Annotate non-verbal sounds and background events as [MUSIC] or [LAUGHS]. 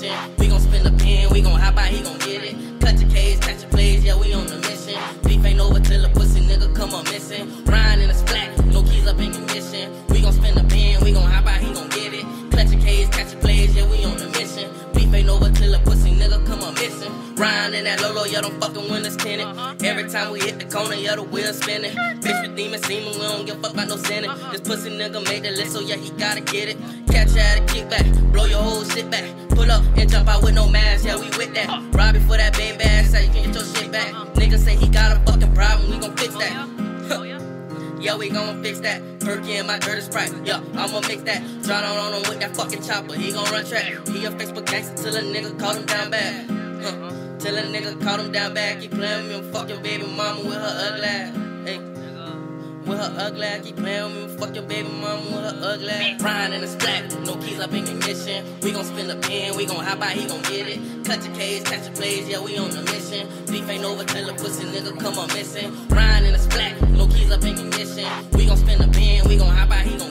mission. We gon' spin the pen, we gon' hop out, he gon' get it. Cut your case, catch your plays, yeah, we on the mission. Beef ain't over till a pussy nigga come up missing. Ridin in a splat, in that Lolo, yeah, don't fucking win this tenant. Every time we hit the corner, yeah, the wheel spinning. Uh-huh. Bitch with demon semen, we don't give a fuck about no sinning. Uh-huh. This pussy nigga made the list, so yeah, he gotta get it. Catch you at a kickback, blow your whole shit back. Pull up and jump out with no mask, yeah, we with that. Rob it for that bang bag, so you can get your shit back. Uh-huh. Nigga say he got a fucking problem, we gon' fix oh, that. [LAUGHS] Oh, yeah, we gon' fix that. Perky in my dirty sprite. Yeah, I'ma mix that. Draw down on him with that fucking chopper. He gon' run track. He a Facebook gangster till a nigga call him down bad. Nigga call him down back. Keep playing with me, fuck your baby mama with her ugly ass. Hey. With her ugly ass, keep playing with me, fuck your baby mama with her ugly ass. Ridin in the splat, no keys up in ignition. We gon' spin the pen, we gon' hop out, he gon' get it. Cut your case, catch your plays, yeah, we on the mission. Beef ain't over till the pussy nigga come on missing. Ridin in the splat, no keys up in ignition. We gon' spin the pen, we gon' hop out, he gon'